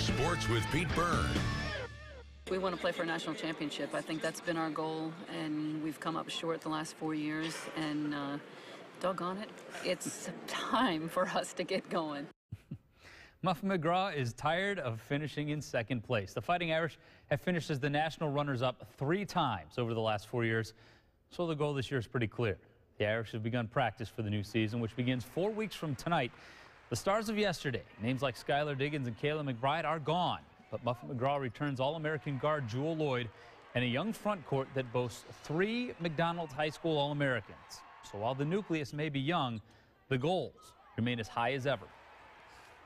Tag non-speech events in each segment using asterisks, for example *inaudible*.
Sports with Pete Byrne. We want to play for a national championship. I think that's been our goal, and we've come up short the last four years. And uh, doggone it, it's *laughs* time for us to get going. *laughs* Muffet McGraw is tired of finishing in second place. The Fighting Irish have finished as the national runners-up three times over the last four years, so the goal this year is pretty clear. The Irish have begun practice for the new season, which begins four weeks from tonight. The stars of yesterday, names like Skylar Diggins and Kayla McBride, are gone, but Muffet McGraw returns All-American guard Jewell Loyd and a young front court that boasts three McDonald's High School All-Americans. So while the nucleus may be young, the goals remain as high as ever.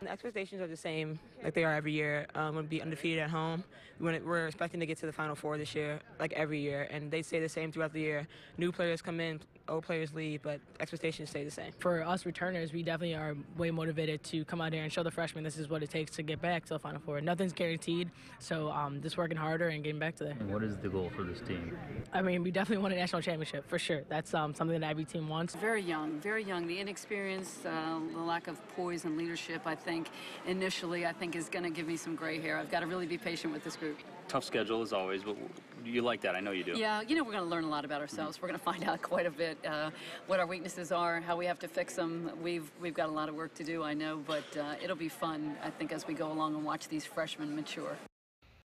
The expectations are the same, like they are every year. Um, we'll be undefeated at home. We're expecting to get to the Final Four this year, like every year, and they stay the same throughout the year. New players come in, old players leave, but expectations stay the same. For us returners, we definitely are way motivated to come out here and show the freshmen this is what it takes to get back to the Final Four. Nothing's guaranteed, so um, just working harder and getting back to there. And what is the goal for this team? I mean, we definitely want a national championship for sure. That's um, something that every team wants. Very young, very young. The inexperience, uh, the lack of poise and leadership, I think, initially initially, I think is going to give me some gray hair. I've got to really be patient with this group. Tough schedule as always, but you like that. I know you do. Yeah, you know, we're going to learn a lot about ourselves. We're going *laughs* to find out quite a bit uh, what our weaknesses are, how we have to fix them. We've we've got a lot of work to do, I know, but uh, it'll be fun, I think, as we go along and watch these freshmen mature.